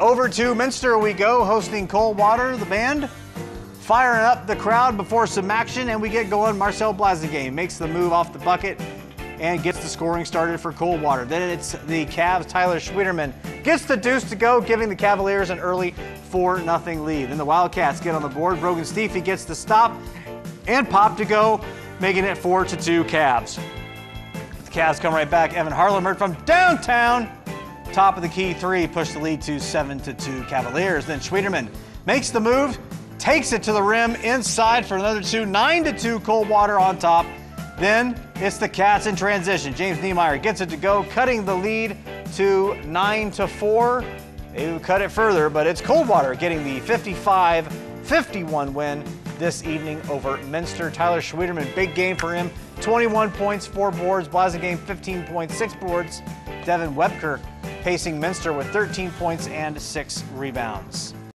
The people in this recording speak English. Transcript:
Over to Minster we go, hosting Coldwater, the band. Firing up the crowd before some action, and we get going. Marcel Blazigan makes the move off the bucket and gets the scoring started for Coldwater. Then it's the Cavs, Tyler Schwieterman gets the deuce to go, giving the Cavaliers an early 4-0 lead. Then the Wildcats get on the board. Brogan Stiefy gets the stop and pop to go, making it 4-2 Cavs. The Cavs come right back. Evan Harlemert from downtown top of the key three, push the lead to 7 to 2 Cavaliers. Then Schwieterman makes the move, takes it to the rim inside for another two, 9 to 2 Coldwater on top. Then it's the Cats in transition. James Niemeyer gets it to go, cutting the lead to 9 to 4. They cut it further, but it's Coldwater getting the 55 51 win this evening over Minster. Tyler Schwieterman, big game for him. 21 points, 4 boards. Blazigan, 15.6 boards. Devin Webker pacing Minster with 13 points and 6 rebounds.